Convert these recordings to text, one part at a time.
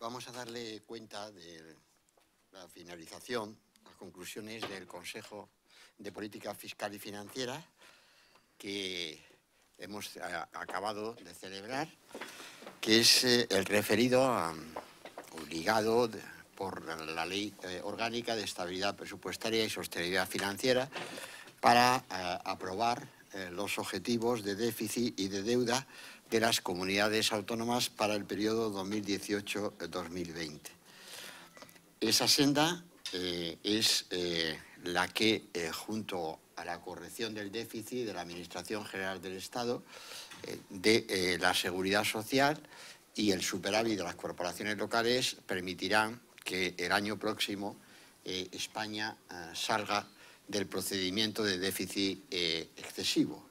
vamos a darle cuenta de la finalización, las conclusiones del Consejo de Política Fiscal y Financiera que hemos eh, acabado de celebrar, que es eh, el referido obligado por la Ley eh, Orgánica de Estabilidad Presupuestaria y Sostenibilidad Financiera para aprobar los objetivos de déficit y de deuda de las comunidades autónomas para el periodo 2018-2020. Esa senda es la que, junto a la corrección del déficit de la Administración General del Estado, eh, de eh, la seguridad social y el superávit de las corporaciones locales permitirán que el año próximo eh, España salga del procedimiento de déficit excesivo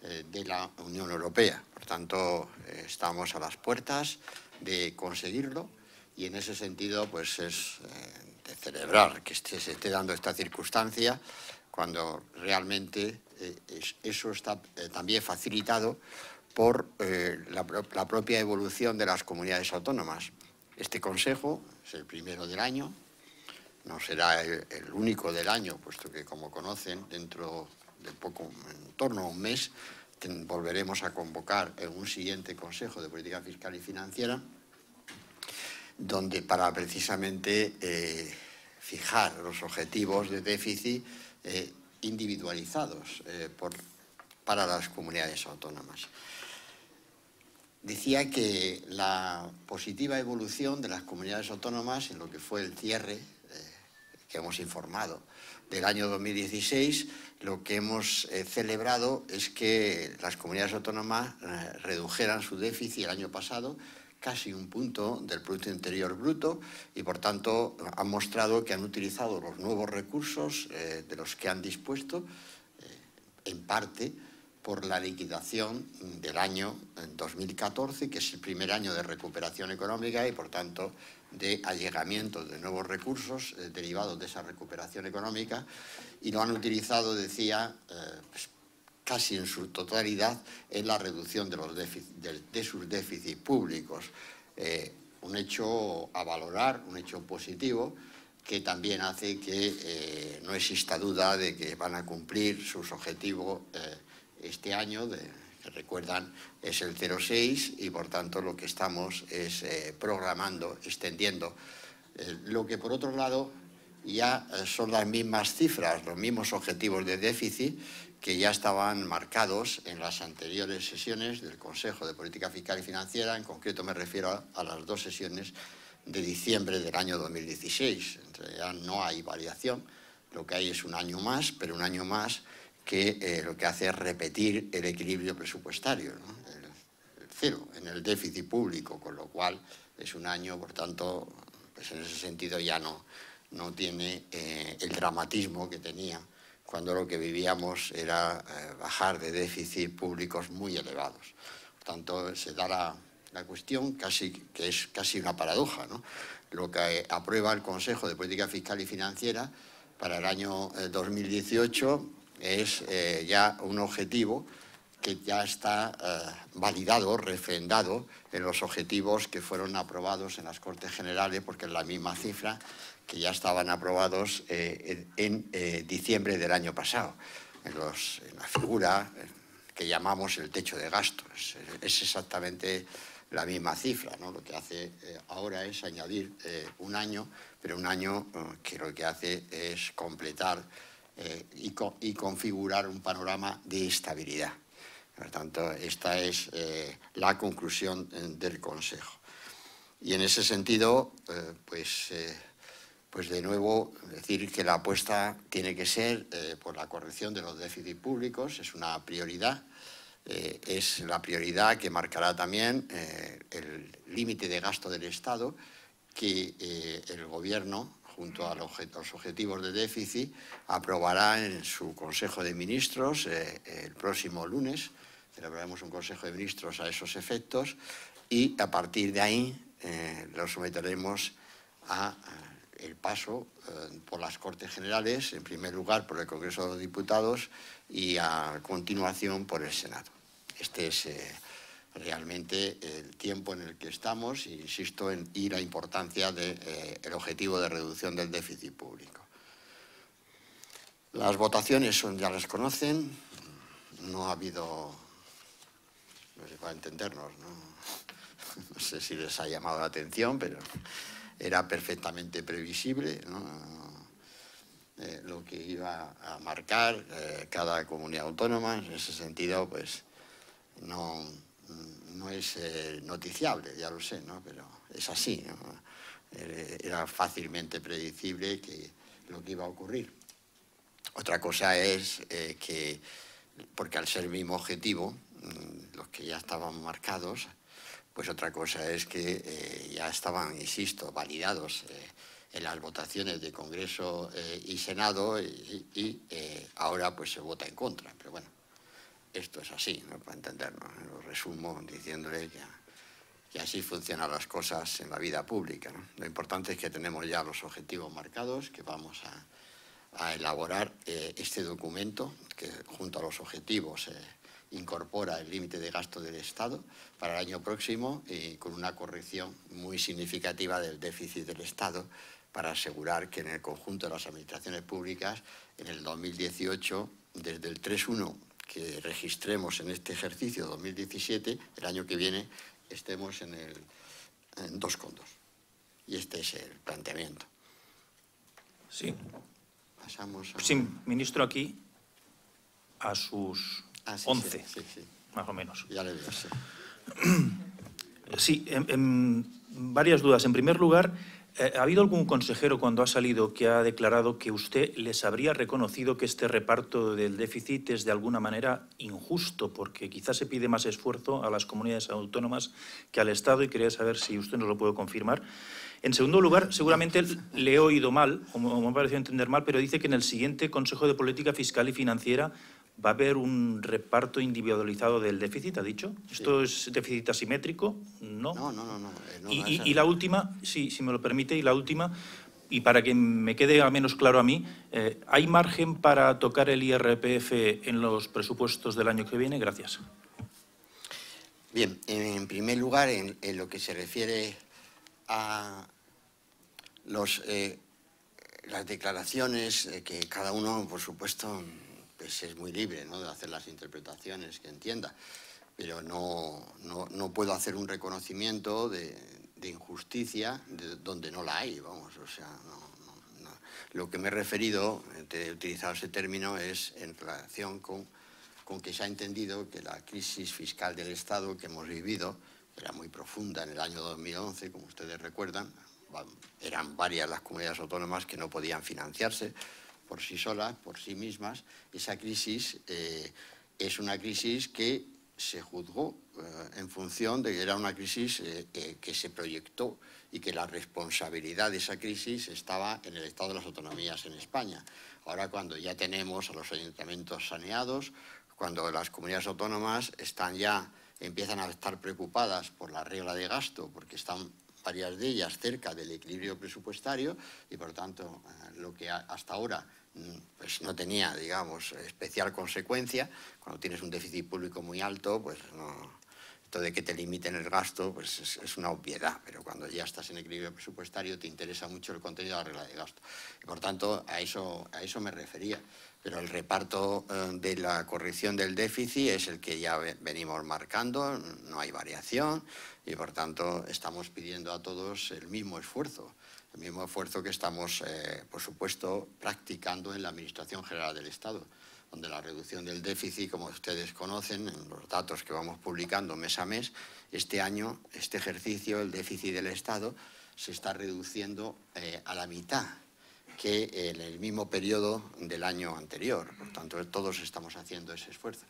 de la Unión Europea. Por tanto, estamos a las puertas de conseguirlo y en ese sentido pues es de celebrar que se esté dando esta circunstancia cuando realmente eh, eso está eh, también facilitado por eh, la, propia evolución de las comunidades autónomas. Este Consejo es el primero del año, no será el, único del año, puesto que, como conocen, dentro de poco, en torno a un mes, volveremos a convocar en un siguiente Consejo de Política Fiscal y Financiera, donde para precisamente fijar los objetivos de déficit eh, individualizados eh, para las comunidades autónomas. Decía que la positiva evolución de las comunidades autónomas en lo que fue el cierre eh, que hemos informado del año 2016, lo que hemos celebrado es que las comunidades autónomas redujeran su déficit el año pasado casi un punto del Producto Interior Bruto y, por tanto, han mostrado que han utilizado los nuevos recursos eh, de los que han dispuesto, eh, en parte por la liquidación del año 2014, que es el primer año de recuperación económica y, por tanto, de allegamiento de nuevos recursos eh, derivados de esa recuperación económica, y lo han utilizado, decía, pues, casi en su totalidad en la reducción de, los de, sus déficits públicos. Eh, un hecho a valorar, un hecho positivo, que también hace que eh, no exista duda de que van a cumplir sus objetivos eh, este año, que recuerdan es el 06 y por tanto lo que estamos es programando, extendiendo. lo que por otro lado ya son las mismas cifras, los mismos objetivos de déficit que ya estaban marcados en las anteriores sesiones del Consejo de Política Fiscal y Financiera, en concreto me refiero a, las dos sesiones de diciembre del año 2016. ya no hay variación, lo que hay es un año más, pero un año más que eh, lo que hace es repetir el equilibrio presupuestario, el, cero en el déficit público, con lo cual es un año, por tanto, pues en ese sentido ya no, no tiene eh, el dramatismo que tenía cuando lo que vivíamos era eh, bajar de déficit públicos muy elevados. Por tanto, se da la, cuestión casi, que es casi una paradoja. ¿no? Lo que aprueba el Consejo de Política Fiscal y Financiera para el año 2018 eh, es eh, ya un objetivo que ya está validado, refrendado en los objetivos que fueron aprobados en las Cortes Generales, porque es la misma cifra que ya estaban aprobados eh, en, eh, diciembre del año pasado, en, la figura eh, que llamamos el techo de gastos. Es exactamente la misma cifra, ¿no? Lo que hace ahora es añadir un año, pero un año que lo que hace es completar y, y, configurar un panorama de estabilidad. Por tanto, esta es la conclusión del Consejo. Y en ese sentido, pues pues de nuevo decir que la apuesta tiene que ser eh, por la corrección de los déficits públicos, es una prioridad, eh, es la prioridad que marcará también eh, el límite de gasto del Estado que el Gobierno, junto a los objetivos de déficit, aprobará en su Consejo de Ministros el próximo lunes. Celebraremos un Consejo de Ministros a esos efectos y a partir de ahí lo someteremos a el paso eh, por las Cortes Generales, en primer lugar por el Congreso de los Diputados y a continuación por el Senado. Este es eh, realmente el tiempo en el que estamos, insisto, en, y la importancia del de, objetivo de reducción del déficit público. Las votaciones son, ya las conocen, no ha habido, no sé, para entendernos, ¿no? no sé si les ha llamado la atención, pero era perfectamente previsible eh, lo que iba a marcar eh, cada comunidad autónoma. En ese sentido, pues no, no es eh, noticiable, ya lo sé, ¿no? pero es así. Era fácilmente predecible que lo que iba a ocurrir. Otra cosa es que, porque al ser mismo objetivo, mm, los que ya estaban marcados, pues otra cosa es que eh, ya estaban, insisto, validados eh, en las votaciones de Congreso eh, y Senado y, ahora pues se vota en contra. Pero bueno, esto es así, ¿no? para entendernos. Lo resumo diciéndole que, así funcionan las cosas en la vida pública. Lo importante es que tenemos ya los objetivos marcados, que vamos a, a elaborar este documento que junto a los objetivos incorpora el límite de gasto del Estado para el año próximo y con una corrección muy significativa del déficit del Estado para asegurar que en el conjunto de las administraciones públicas en el 2018, desde el 3.1 que registremos en este ejercicio 2017, el año que viene estemos en el 2,2. Y este es el planteamiento. Sí. Pasamos a... Sí, ministro, aquí a sus Ah, 11, más o menos. Ya le veo, sí. en, varias dudas. En primer lugar, ¿ha habido algún consejero cuando ha salido que ha declarado que usted les habría reconocido que este reparto del déficit es de alguna manera injusto, porque quizás se pide más esfuerzo a las comunidades autónomas que al Estado y quería saber si usted nos lo puede confirmar? En segundo lugar, seguramente le he oído mal, o me ha parecido entender mal, pero dice que en el siguiente Consejo de Política Fiscal y Financiera ¿Va a haber un reparto individualizado del déficit, ha dicho? ¿Esto es déficit asimétrico? No. No, no, no. Eh, y, la última, sí, si me lo permite, y la última, y para que me quede al menos claro a mí, eh, ¿hay margen para tocar el IRPF en los presupuestos del año que viene? Gracias. Bien, en primer lugar, en, lo que se refiere a los, eh, las declaraciones que cada uno, por supuesto, pues es muy libre ¿no? de hacer las interpretaciones que entienda, pero no, no, puedo hacer un reconocimiento de, injusticia donde no la hay, vamos, o sea, Lo que me he referido, he utilizado ese término, es en relación con, con que se ha entendido que la crisis fiscal del Estado que hemos vivido era muy profunda en el año 2011, como ustedes recuerdan, eran varias las comunidades autónomas que no podían financiarse, por sí solas, por sí mismas, esa crisis eh, es una crisis que se juzgó eh, en función de que era una crisis eh, que se proyectó y que la responsabilidad de esa crisis estaba en el Estado de las Autonomías en España. Ahora cuando ya tenemos a los ayuntamientos saneados, cuando las comunidades autónomas están ya, empiezan a estar preocupadas por la regla de gasto, porque están varias de ellas cerca del equilibrio presupuestario y por tanto lo que hasta ahora pues no tenía, digamos, especial consecuencia. Cuando tienes un déficit público muy alto, pues no, esto de que te limiten el gasto pues es, una obviedad, pero cuando ya estás en equilibrio presupuestario te interesa mucho el contenido de la regla de gasto. Y por tanto, a eso, a eso me refería. Pero el reparto eh, de la corrección del déficit es el que ya venimos marcando, no hay variación y por tanto estamos pidiendo a todos el mismo esfuerzo. El mismo esfuerzo que estamos, eh, por supuesto, practicando en la Administración General del Estado, donde la reducción del déficit, como ustedes conocen, en los datos que vamos publicando mes a mes, este año, este ejercicio, el déficit del Estado se está reduciendo eh, a la mitad que en el mismo periodo del año anterior. Por tanto, todos estamos haciendo ese esfuerzo.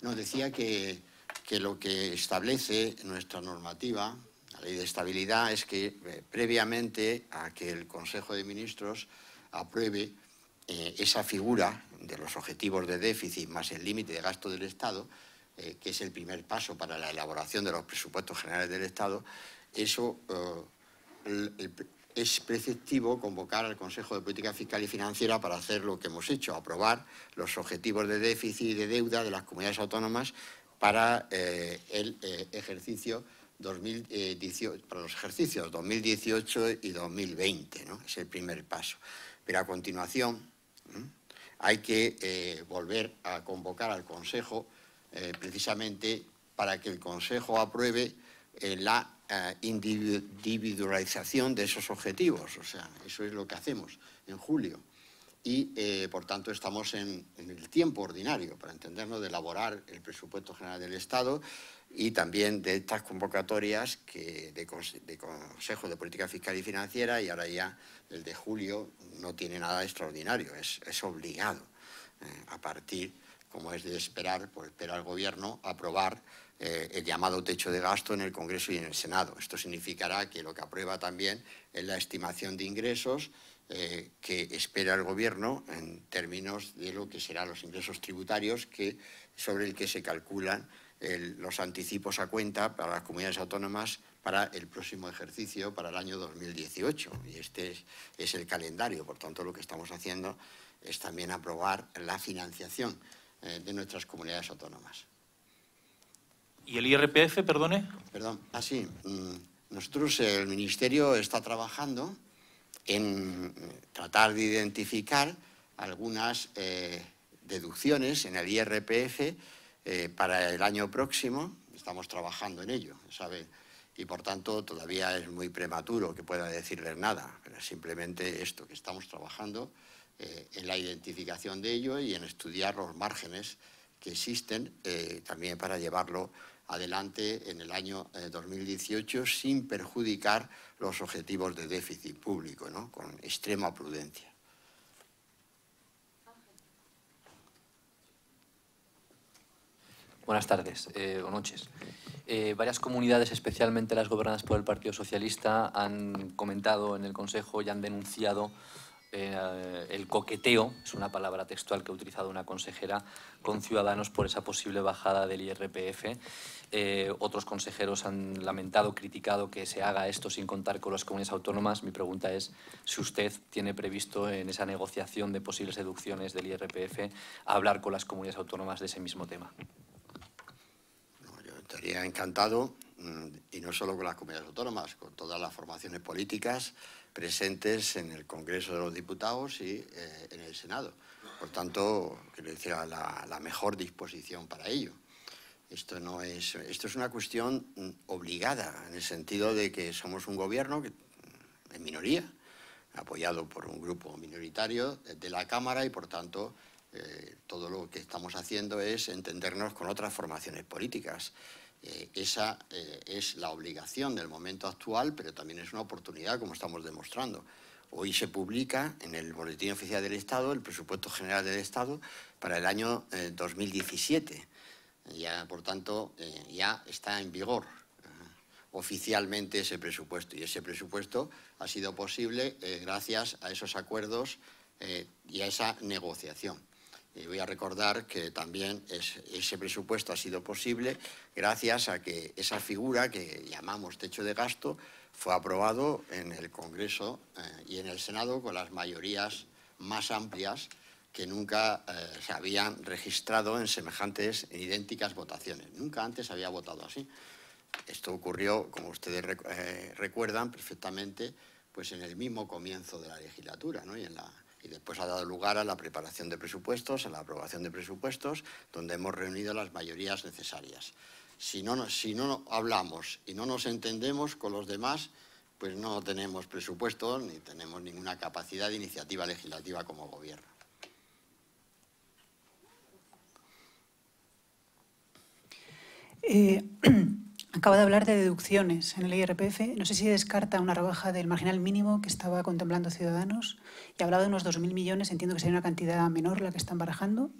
Nos decía que, que lo que establece nuestra normativa la ley de estabilidad es que eh, previamente a que el Consejo de Ministros apruebe eh, esa figura de los objetivos de déficit más el límite de gasto del Estado, eh, que es el primer paso para la elaboración de los presupuestos generales del Estado, eso es preceptivo convocar al Consejo de Política Fiscal y Financiera para hacer lo que hemos hecho, aprobar los objetivos de déficit y de deuda de las comunidades autónomas para el ejercicio 2018, para los ejercicios 2018 y 2020. ¿no? Es el primer paso. Pero a continuación hay que volver a convocar al Consejo precisamente para que el Consejo apruebe la individualización de esos objetivos. O sea, eso es lo que hacemos en julio y, eh, por tanto, estamos en, el tiempo ordinario, para entendernos, de elaborar el presupuesto general del Estado y también de estas convocatorias que de, Consejo de Política Fiscal y Financiera y ahora ya el de julio no tiene nada extraordinario, es, obligado eh, a partir, como es de esperar, por espera al Gobierno, aprobar eh, el llamado techo de gasto en el Congreso y en el Senado. Esto significará que lo que aprueba también es la estimación de ingresos eh, que espera el Gobierno en términos de lo que serán los ingresos tributarios que, sobre el que se calculan los anticipos a cuenta para las comunidades autónomas para el próximo ejercicio, para el año 2018. Y este es, el calendario. Por tanto, lo que estamos haciendo es también aprobar la financiación eh, de nuestras comunidades autónomas. ¿Y el IRPF, perdone? Perdón. Ah, sí. Mm, nosotros, el Ministerio está trabajando en tratar de identificar algunas eh, deducciones en el IRPF eh, para el año próximo. Estamos trabajando en ello, ¿sabe? Y por tanto todavía es muy prematuro que pueda decirles nada, pero simplemente esto, que estamos trabajando eh, en la identificación de ello y en estudiar los márgenes que existen también para llevarlo adelante en el año 2018 sin perjudicar los objetivos de déficit público, ¿no? con extrema prudencia. Buenas tardes eh, o noches. Eh, varias comunidades, especialmente las gobernadas por el Partido Socialista, han comentado en el Consejo y han denunciado eh, el coqueteo, es una palabra textual que ha utilizado una consejera, con Ciudadanos por esa posible bajada del IRPF. Eh, otros consejeros han lamentado, criticado que se haga esto sin contar con las comunidades autónomas. Mi pregunta es si usted tiene previsto en esa negociación de posibles deducciones del IRPF hablar con las comunidades autónomas de ese mismo tema. yo estaría encantado, mm, y no solo con las comunidades autónomas, con todas las formaciones políticas, presentes en el Congreso de los Diputados y eh, en el Senado. Por tanto, quiero decir, la, mejor disposición para ello. Esto, no es, esto es una cuestión mm, obligada, en el sentido de que somos un gobierno mm, en minoría, apoyado por un grupo minoritario de la Cámara y, por tanto, eh, todo lo que estamos haciendo es entendernos con otras formaciones políticas. Eh, esa eh, es la obligación del momento actual, pero también es una oportunidad, como estamos demostrando. Hoy se publica en el Boletín Oficial del Estado el presupuesto general del Estado para el año 2017. Eh, ya, por tanto, ya está en vigor oficialmente ese presupuesto. Y ese presupuesto ha sido posible gracias a esos acuerdos y a esa negociación. Y voy a recordar que también ese presupuesto ha sido posible gracias a que esa figura que llamamos techo de gasto fue aprobado en el Congreso eh, y en el Senado con las mayorías más amplias que nunca eh, se habían registrado en semejantes, en idénticas votaciones. Nunca antes había votado así. Esto ocurrió, como ustedes eh, recuerdan perfectamente, pues en el mismo comienzo de la legislatura ¿no? y en la y después ha dado lugar a la preparación de presupuestos, a la aprobación de presupuestos, donde hemos reunido las mayorías necesarias. Si no, si no hablamos y no nos entendemos con los demás, pues no tenemos presupuesto ni tenemos ninguna capacidad de iniciativa legislativa como gobierno. Eh, Acaba de hablar de deducciones en el IRPF. No sé si descarta una rebaja del marginal mínimo que estaba contemplando Ciudadanos y ha hablado de unos 2.000 millones. Entiendo que sería una cantidad menor la que están barajando.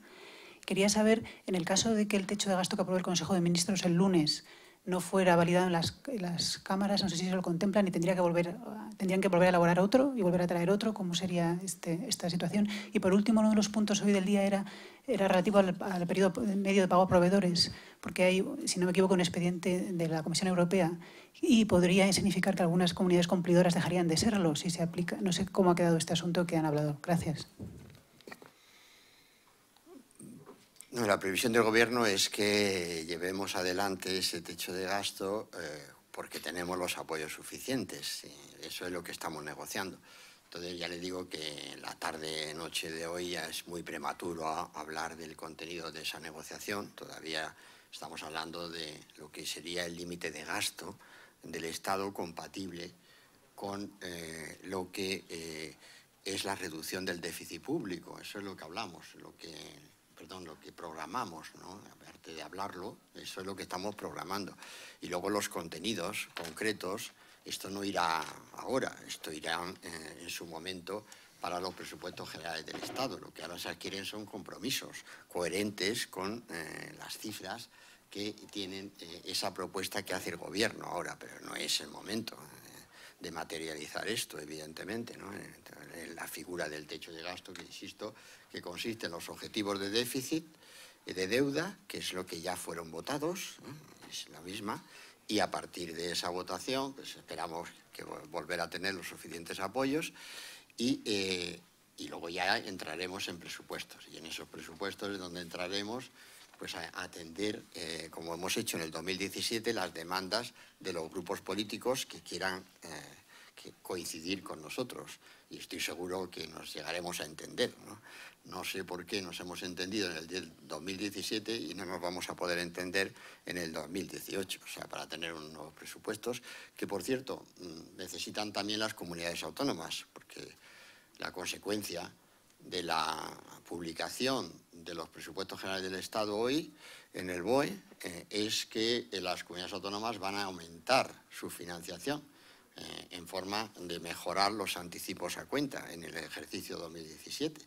Quería saber, en el caso de que el techo de gasto que aprobó el Consejo de Ministros el lunes no fuera validado en las, las, cámaras, no sé si se lo contemplan y tendría que volver, tendrían que volver a elaborar otro y volver a traer otro, ¿cómo sería este, esta situación? Y por último, uno de los puntos hoy del día era, era relativo al, periodo medio de pago a proveedores, porque hay, si no me equivoco, un expediente de la Comisión Europea y podría significar que algunas comunidades cumplidoras dejarían de serlo si se aplica. No sé cómo ha quedado este asunto que han hablado. Gracias. No, la previsión del Gobierno es que llevemos adelante ese techo de gasto eh, porque tenemos los apoyos suficientes. eso es lo que estamos negociando. Entonces ya le digo que la tarde-noche de hoy ya es muy prematuro hablar del contenido de esa negociación. Todavía estamos hablando de lo que sería el límite de gasto del Estado compatible con eh, lo que eh, es la reducción del déficit público. Eso es lo que hablamos, lo que, perdón, lo que programamos, ¿no? Aparte de hablarlo, eso es lo que estamos programando. Y luego los contenidos concretos, esto no irá ahora, esto irá eh, en su momento para los presupuestos generales del Estado. Lo que ahora se adquieren son compromisos coherentes con eh, las cifras que tienen eh, esa propuesta que hace el Gobierno ahora, pero no es el momento de materializar esto, evidentemente, ¿no? en la figura del techo de gasto, que insisto, que consiste en los objetivos de déficit y de deuda, que es lo que ya fueron votados, es la misma, y a partir de esa votación pues esperamos que volver a tener los suficientes apoyos y, eh, y, luego ya entraremos en presupuestos y en esos presupuestos es donde entraremos pues a, atender, eh, como hemos hecho en el 2017, las demandas de los grupos políticos que quieran eh, coincidir con nosotros. Y estoy seguro que nos llegaremos a entender. ¿no? no sé por qué nos hemos entendido en el 2017 y no nos vamos a poder entender en el 2018. O sea, para tener unos nuevos presupuestos que, por cierto, mm, necesitan también las comunidades autónomas, porque la consecuencia de la publicación de los presupuestos generales del Estado hoy en el BOE eh, es que eh, las comunidades autónomas van a aumentar su financiación eh, en forma de mejorar los anticipos a cuenta en el ejercicio 2017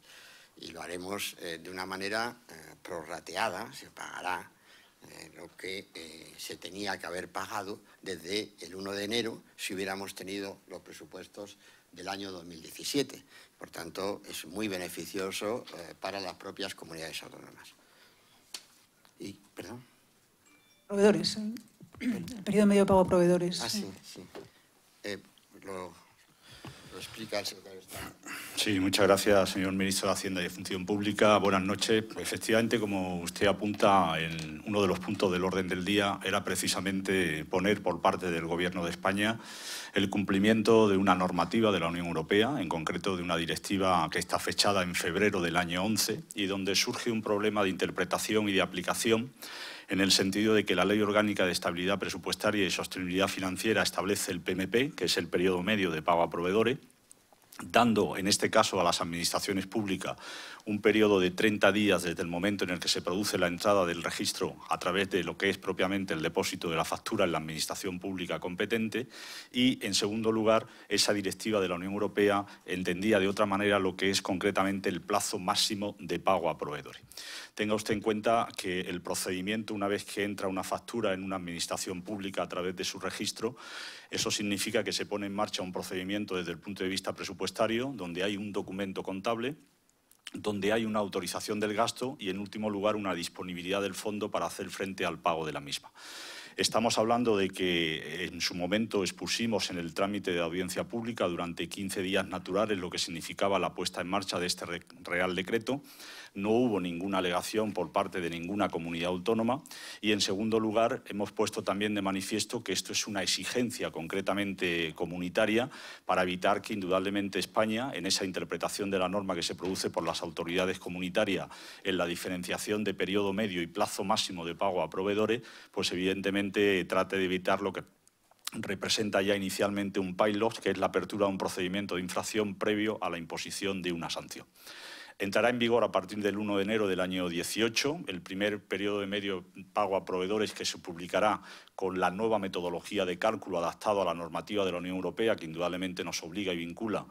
y lo haremos de una manera prorrateada, se pagará lo que se tenía que haber pagado desde el 1 de enero si hubiéramos tenido los presupuestos del año 2017. Por tanto, es muy beneficioso eh, para las propias comunidades autónomas. Y, perdón. Proveedores. El periodo medio pago a proveedores. Ah, sí, sí. Eh, lo, explica el secretario Sí, muchas gracias, señor ministro de Hacienda y de Función Pública. Buenas noches. Efectivamente, como usted apunta, uno de los puntos del orden del día era precisamente poner por parte del Gobierno de España el cumplimiento de una normativa de la Unión Europea, en concreto de una directiva que está fechada en febrero del año 11 y donde surge un problema de interpretación y de aplicación en el sentido de que la Ley Orgánica de Estabilidad Presupuestaria y Sostenibilidad Financiera establece el PMP, que es el periodo medio de pago a proveedores, dando en este caso a las administraciones públicas un periodo de 30 días desde el momento en el que se produce la entrada del registro a través de lo que es propiamente el depósito de la factura en la administración pública competente y, en segundo lugar, esa directiva de la Unión Europea entendía de otra manera lo que es concretamente el plazo máximo de pago a proveedores. Tenga usted en cuenta que el procedimiento, una vez que entra una factura en una administración pública a través de su registro, eso significa que se pone en marcha un procedimiento desde el punto de vista presupuestario, donde hay un documento contable donde hay una autorización del gasto y, en último lugar, una disponibilidad del fondo para hacer frente al pago de la misma. Estamos hablando de que en su momento expusimos en el trámite de audiencia pública durante 15 días naturales lo que significaba la puesta en marcha de este Real Decreto. No hubo ninguna alegación por parte de ninguna comunidad autónoma. Y, en segundo lugar, hemos puesto también de manifiesto que esto es una exigencia concretamente comunitaria para evitar que, indudablemente, España, en esa interpretación de la norma que se produce por las autoridades comunitarias en la diferenciación de periodo medio y plazo máximo de pago a proveedores, pues evidentemente trate de evitar lo que representa ya inicialmente un pilot, que es la apertura de un procedimiento de infracción previo a la imposición de una sanción. Entrará en vigor a partir del 1 de enero del año 18, el primer periodo de medio pago a proveedores que se publicará con la nueva metodología de cálculo adaptado a la normativa de la Unión Europea, que indudablemente nos obliga y vincula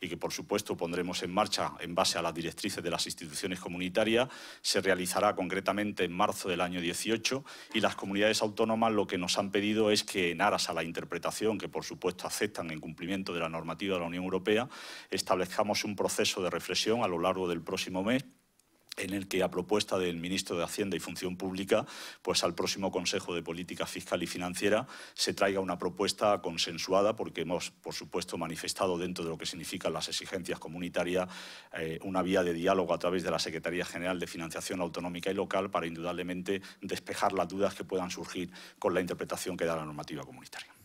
y que, por supuesto, pondremos en marcha en base a las directrices de las instituciones comunitarias, se realizará concretamente en marzo del año 18 y las comunidades autónomas lo que nos han pedido es que, en aras a la interpretación que, por supuesto, aceptan en cumplimiento de la normativa de la Unión Europea, establezcamos un proceso de reflexión a lo largo del próximo mes en el que a propuesta del ministro de Hacienda y Función Pública, pues al próximo Consejo de Política Fiscal y Financiera se traiga una propuesta consensuada, porque hemos, por supuesto, manifestado dentro de lo que significan las exigencias comunitarias eh, una vía de diálogo a través de la Secretaría General de Financiación Autonómica y Local para indudablemente despejar las dudas que puedan surgir con la interpretación que da la normativa comunitaria.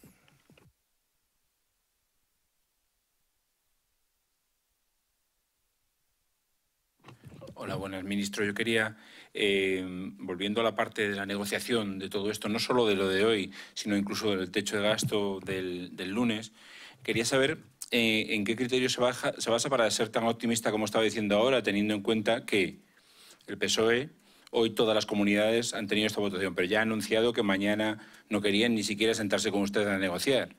Hola, buenas, ministro. Yo quería, eh, volviendo a la parte de la negociación de todo esto, no solo de lo de hoy, sino incluso del techo de gasto del, lunes, quería saber eh, en qué criterio se, se basa para ser tan optimista como estaba diciendo ahora, teniendo en cuenta que el PSOE, hoy todas las comunidades han tenido esta votación, pero ya ha anunciado que mañana no querían ni siquiera sentarse con ustedes a negociar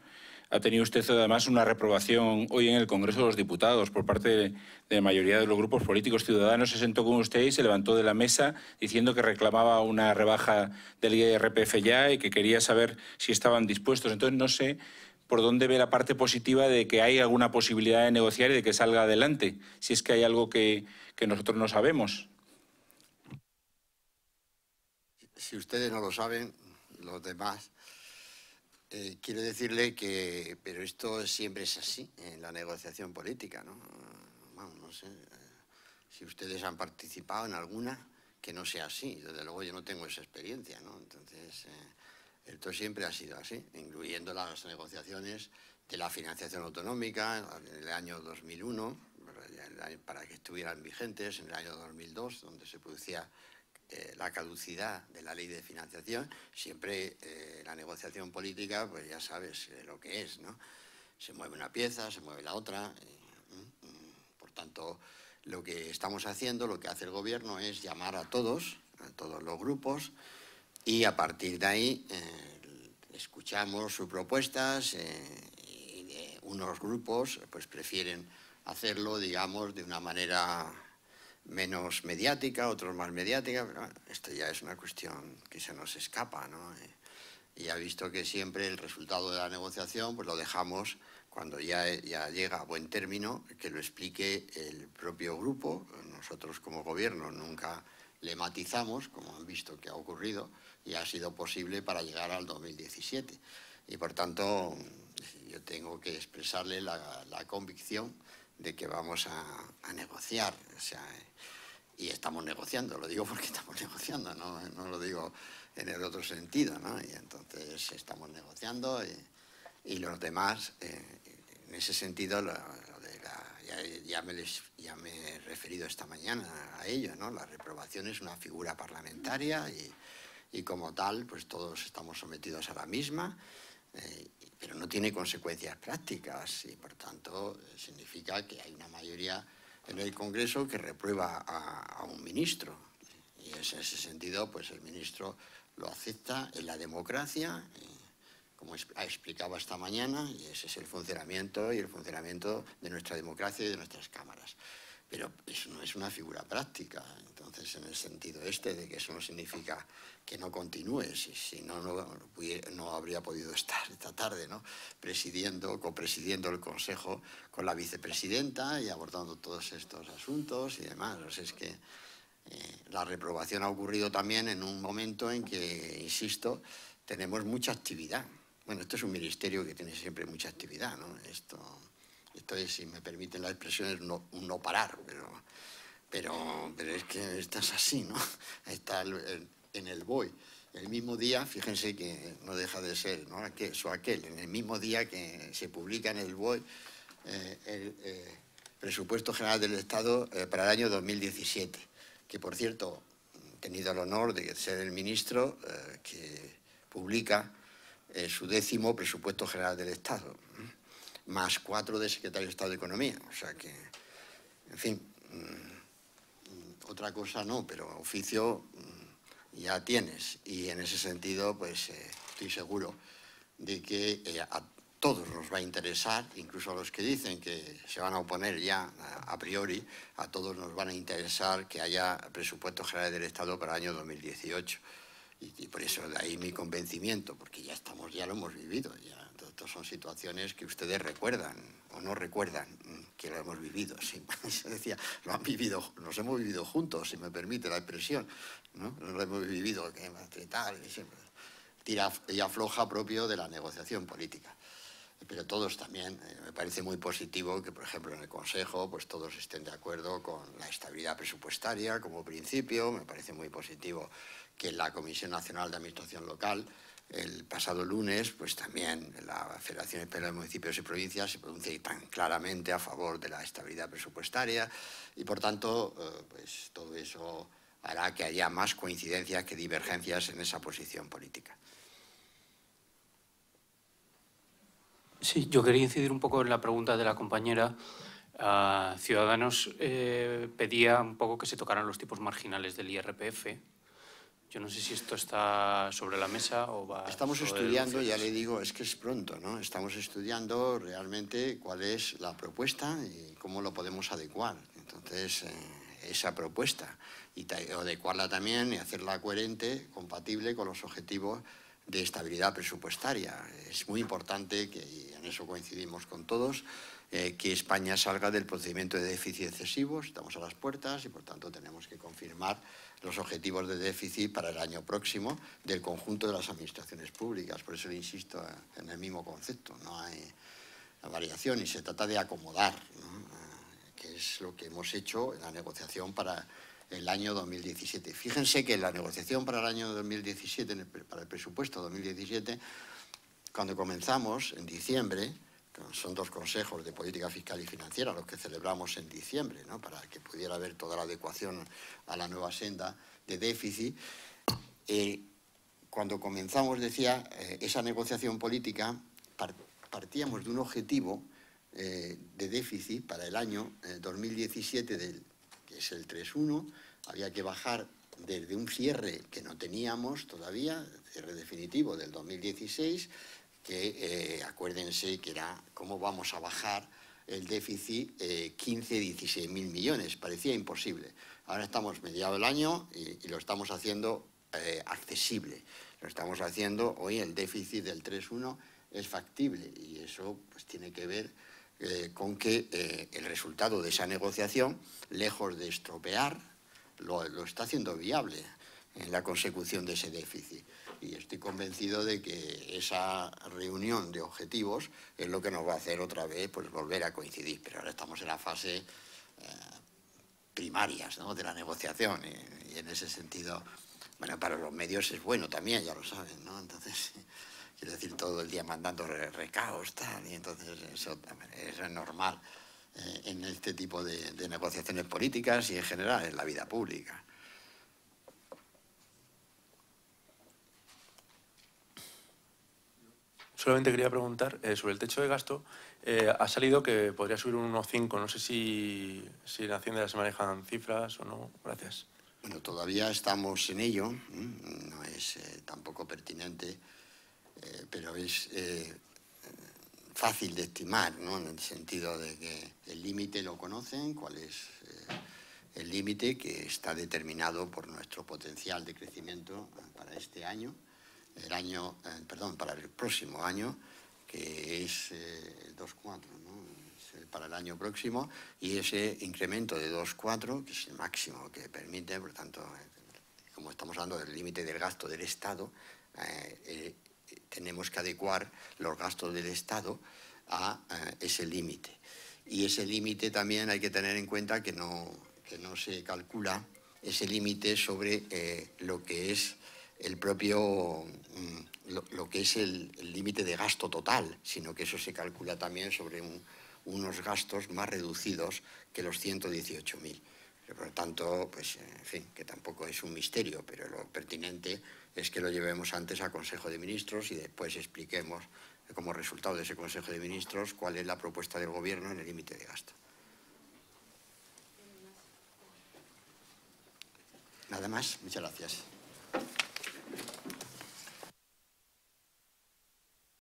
ha tenido usted además una reprobación hoy en el Congreso de los Diputados por parte de, la mayoría de los grupos políticos ciudadanos. Se sentó con usted y se levantó de la mesa diciendo que reclamaba una rebaja del IRPF ya y que quería saber si estaban dispuestos. Entonces, no sé por dónde ve la parte positiva de que hay alguna posibilidad de negociar y de que salga adelante, si es que hay algo que, que nosotros no sabemos. Si ustedes no lo saben, los demás eh, quiero decirle que, pero esto siempre es así en la negociación política, ¿no? Vamos, no sé eh, si ustedes han participado en alguna que no sea así. Desde luego yo no tengo esa experiencia, ¿no? Entonces, eh, esto siempre ha sido así, incluyendo las negociaciones de la financiación autonómica en el año 2001, para que estuvieran vigentes en el año 2002, donde se producía eh, la caducidad de la ley de financiación, siempre eh, la negociación política, pues ya sabes eh, lo que es, ¿no? Se mueve una pieza, se mueve la otra. Mm, por tanto, lo que estamos haciendo, lo que hace el Gobierno es llamar a todos, a todos los grupos, y a partir de ahí escuchamos sus propuestas y unos grupos pues prefieren hacerlo, digamos, de una manera menos mediática, otros más mediática, pero esto ya es una cuestión que se nos escapa, ¿no? Eh, y ha visto que siempre el resultado de la negociación pues lo dejamos cuando ya, ya llega a buen término, que lo explique el propio grupo. Nosotros como gobierno nunca le matizamos, como han visto que ha ocurrido, y ha sido posible para llegar al 2017. Y por tanto, yo tengo que expresarle la, la convicción de que vamos a, negociar. O sea, y estamos negociando, lo digo porque estamos negociando, no, no lo digo en el otro sentido, ¿no? Y entonces estamos negociando y, los demás, eh, en ese sentido, ya, me ya, me he referido esta mañana a ello, ¿no? La reprobación es una figura parlamentaria y, y como tal, pues todos estamos sometidos a la misma. Eh, pero no tiene consecuencias prácticas y, por tanto, significa que hay una mayoría en el Congreso que reprueba a, un ministro. Y en ese sentido, pues el ministro lo acepta en la democracia, como ha explicado esta mañana, y ese es el funcionamiento y el funcionamiento de nuestra democracia y de nuestras cámaras. Pero eso no es una figura práctica. Entonces, en el sentido este de que eso no significa que no continúe, si, si no, no, habría podido estar esta tarde, ¿no? Presidiendo, copresidiendo el Consejo con la vicepresidenta y abordando todos estos asuntos y demás. O sea, es que eh, la reprobación ha ocurrido también en un momento en que, insisto, tenemos mucha actividad. Bueno, esto es un ministerio que tiene siempre mucha actividad, ¿no? Esto, esto es, si me permiten la expresión, es no, no parar, pero pero, es que estás así, ¿no? Está en el BOE. El mismo día, fíjense que no deja de ser, ¿no? Eso, aquel, en el mismo día que se publica en el BOE eh, el eh, presupuesto general del Estado eh, para el año 2017, que por cierto, he tenido el honor de ser el ministro que publica su décimo presupuesto general del Estado, más cuatro de secretario de Estado de Economía. O sea que, en fin, mm, otra cosa no, pero oficio mm, ya tienes. Y en ese sentido, pues eh, estoy seguro de que eh, a todos nos va a interesar, incluso a los que dicen que se van a oponer ya a, priori, a todos nos van a interesar que haya presupuesto general del Estado para el año 2018. Y, por eso de ahí mi convencimiento, porque ya estamos, ya lo hemos vivido. Ya, estas son situaciones que ustedes recuerdan o no recuerdan, mm, que lo hemos vivido, sí. Se decía, lo han vivido, nos hemos vivido juntos, si me permite la expresión, ¿no? Lo hemos vivido, que tal, tira y afloja propio de la negociación política. Pero todos también, eh, me parece muy positivo que, por ejemplo, en el Consejo, pues todos estén de acuerdo con la estabilidad presupuestaria como principio. Me parece muy positivo que la Comisión Nacional de Administración Local el pasado lunes, pues también la Federación Española de Municipios y Provincias se pronuncie tan claramente a favor de la estabilidad presupuestaria y, por tanto, eh, pues todo eso hará que haya más coincidencias que divergencias en esa posición política. Sí, yo quería incidir un poco en la pregunta de la compañera. Ciudadanos eh, pedía un poco que se tocaran los tipos marginales del IRPF yo no sé si esto está sobre la mesa o va... Estamos estudiando, ya le digo, es que es pronto, ¿no? Estamos estudiando realmente cuál es la propuesta y cómo lo podemos adecuar. Entonces, eh, esa propuesta y adecuarla también y hacerla coherente, compatible con los objetivos de estabilidad presupuestaria. Es muy importante, que, y en eso coincidimos con todos, eh, que España salga del procedimiento de déficit excesivo. Estamos a las puertas y, por tanto, tenemos que confirmar los objetivos de déficit para el año próximo del conjunto de las administraciones públicas. Por eso le insisto en el mismo concepto, no hay variación y se trata de acomodar, eh, que es lo que hemos hecho en la negociación para el año 2017. Fíjense que la negociación para el año 2017, para el presupuesto 2017, cuando comenzamos en diciembre, son dos consejos de política fiscal y financiera los que celebramos en diciembre, ¿no? para que pudiera haber toda la adecuación a la nueva senda de déficit. Eh, cuando comenzamos, decía, eh, esa negociación política, partíamos de un objetivo eh, de déficit para el año 2017, del, que es el 3.1, había que bajar desde un cierre que no teníamos todavía, cierre definitivo del 2016, que eh, acuérdense que era cómo vamos a bajar el déficit 15, 16 mil millones. Parecía imposible. Ahora estamos mediado el año y, lo estamos haciendo eh, accesible. Lo estamos haciendo, hoy el déficit del 3,1 es factible y eso pues, tiene que ver eh, con que el resultado de esa negociación, lejos de estropear, lo está haciendo viable en la consecución de ese déficit y estoy convencido de que esa reunión de objetivos es lo que nos va a hacer otra vez pues, volver a coincidir. Pero ahora estamos en la fase eh, primarias de la negociación y, en ese sentido, bueno, para los medios es bueno también, ya lo saben, ¿no? Entonces, quiero decir, todo el día mandando recaos, tal, y entonces eso, es normal eh, en este tipo de negociaciones políticas y en general en la vida pública. Solamente quería preguntar eh, sobre el techo de gasto. Eh, ha salido que podría subir un 1,5. No sé si, si en Hacienda se manejan cifras o no. Gracias. Bueno, todavía estamos en ello. No es eh, tampoco pertinente, pero es fácil de estimar, ¿no? en el sentido de que el límite lo conocen, cuál es el límite que está determinado por nuestro potencial de crecimiento para este año el año, eh, perdón, para el próximo año, que es eh, el 2,4, para el año próximo, y ese incremento de 2,4, que es el máximo que permite, por tanto, como estamos hablando del límite del gasto del Estado, eh, tenemos que adecuar los gastos del Estado a ese límite. Y ese límite también hay que tener en cuenta que no, que no se calcula ese límite sobre lo que es el propio, mm, lo, que es el límite de gasto total, sino que eso se calcula también sobre unos gastos más reducidos que los 118.000. Por lo tanto, pues, en fin, que tampoco es un misterio, pero lo pertinente es que lo llevemos antes al Consejo de Ministros y después expliquemos como resultado de ese Consejo de Ministros cuál es la propuesta del Gobierno en el límite de gasto. Nada más, muchas gracias.